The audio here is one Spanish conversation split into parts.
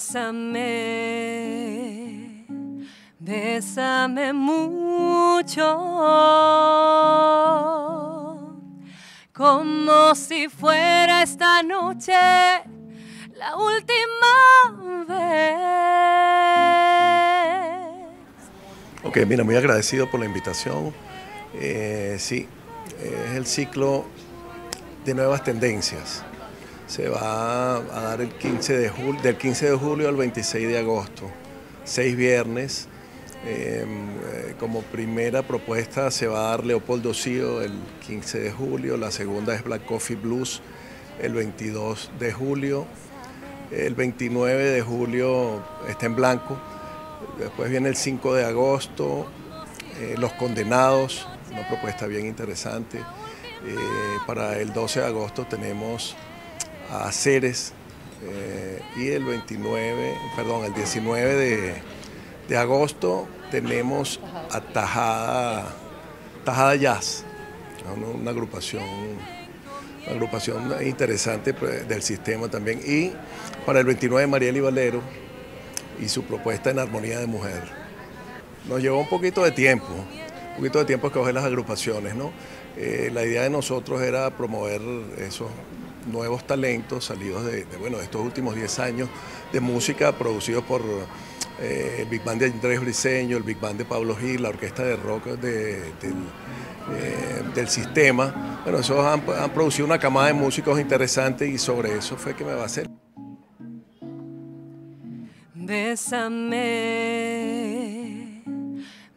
Bésame, bésame mucho, como si fuera esta noche la última vez. Ok, mira, muy agradecido por la invitación. Eh, sí, es el ciclo de nuevas tendencias. Se va a dar el 15 de julio, del 15 de julio al 26 de agosto, seis viernes. Em, eh, como primera propuesta se va a dar Leopoldo Cío el 15 de julio, la segunda es Black Coffee Blues el 22 de julio, el 29 de julio está en blanco, después viene el 5 de agosto, eh, Los Condenados, una propuesta bien interesante. Eh, para el 12 de agosto tenemos a Ceres eh, y el 29, perdón, el 19 de, agosto tenemos a Tajada, Tajada Jazz, una, agrupación, una agrupación interesante pues, del sistema también. Y para el 29 Marieli Valero y su propuesta en Armonía de Mujer. Nos llevó un poquito de tiempo, poquito de tiempo escoger las agrupaciones, ¿no? Eh, la idea de nosotros era promover esos nuevos talentos salidos de, bueno, estos últimos 10 años de música producidos por eh, el Big Band de Andrés Briseño, el Big Band de Pablo Gil, la orquesta de rock eh, del, sistema. Bueno, esos han, han producido una camada de músicos interesantes y sobre eso fue que me va a hacer. Bésame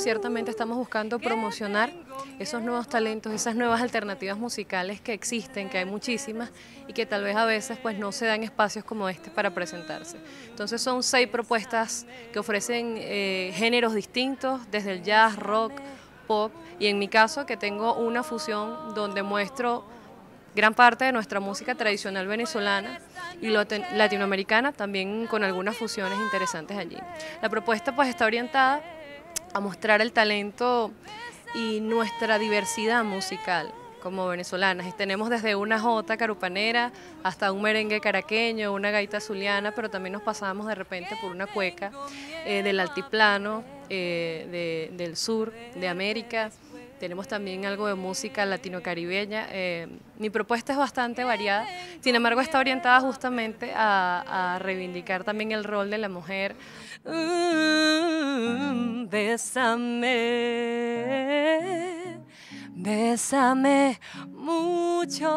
Ciertamente estamos buscando promocionar esos nuevos talentos, esas nuevas alternativas musicales que existen, que hay muchísimas y que tal vez a veces pues no se dan espacios como este para presentarse. Entonces son seis propuestas que ofrecen eh, géneros distintos, desde el jazz, rock, pop y en mi caso que tengo una fusión donde muestro gran parte de nuestra música tradicional venezolana y latinoamericana también con algunas fusiones interesantes allí. La propuesta pues está orientada a mostrar el talento y nuestra diversidad musical como venezolanas. Tenemos desde una jota carupanera hasta un merengue caraqueño, una gaita zuliana, pero también nos pasamos de repente por una cueca eh, del altiplano, eh, del sur de América. Tenemos también algo de música latino-caribeña. Eh, mi propuesta es bastante variada, sin embargo está orientada justamente a, reivindicar también el rol de la mujer. Bésame, bésame mucho.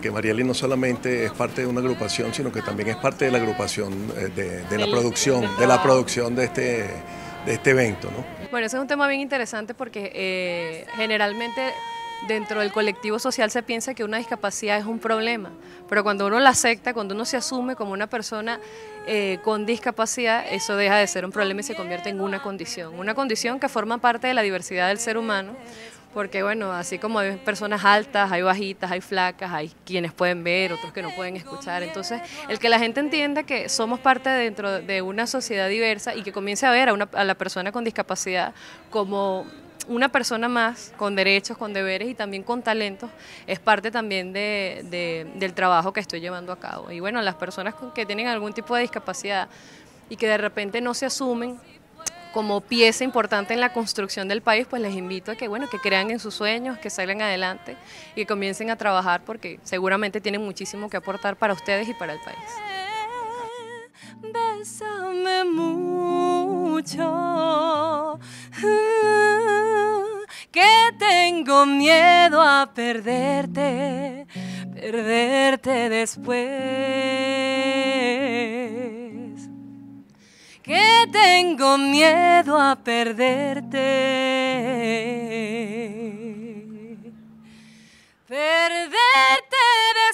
Que Marieli no solamente es parte de una agrupación, sino que también es parte de la agrupación eh, de, la producción, de la producción de este, de este evento. ¿no? Bueno, ese es un tema bien interesante porque eh, generalmente dentro del colectivo social se piensa que una discapacidad es un problema, pero cuando uno la acepta, cuando uno se asume como una persona eh, con discapacidad, eso deja de ser un problema y se convierte en una condición, una condición que forma parte de la diversidad del ser humano, porque bueno, así como hay personas altas, hay bajitas, hay flacas, hay quienes pueden ver, otros que no pueden escuchar. Entonces, el que la gente entienda que somos parte dentro de una sociedad diversa y que comience a ver a, a la persona con discapacidad como una persona más con derechos, con deberes y también con talentos es parte también de, del trabajo que estoy llevando a cabo. Y bueno, las personas que tienen algún tipo de discapacidad y que de repente no se asumen como pieza importante en la construcción del país, pues les invito a que, bueno, que crean en sus sueños, que salgan adelante y que comiencen a trabajar porque seguramente tienen muchísimo que aportar para ustedes y para el país. Bésame mucho, tengo miedo a perderte, perderte después que tengo miedo a perderte. Perderte después.